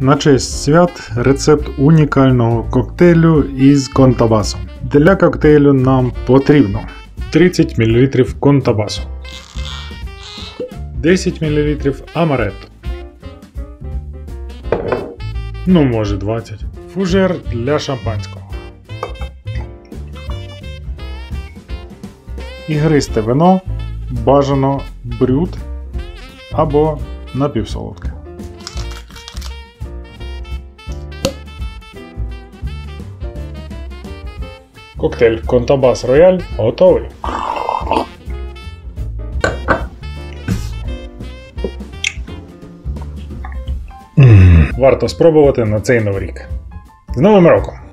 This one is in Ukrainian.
На честь свят рецепт унікального коктейлю із контабасом. Для коктейлю нам потрібно 30 мл контабасу, 10 мл амаретто, ну може 20 фужер для шампанського. Ігристе вино, бажано брют або напівсолодке. Коктейль Контабас Рояль готовий. Варто спробувати на цей новий рік. З Новим роком!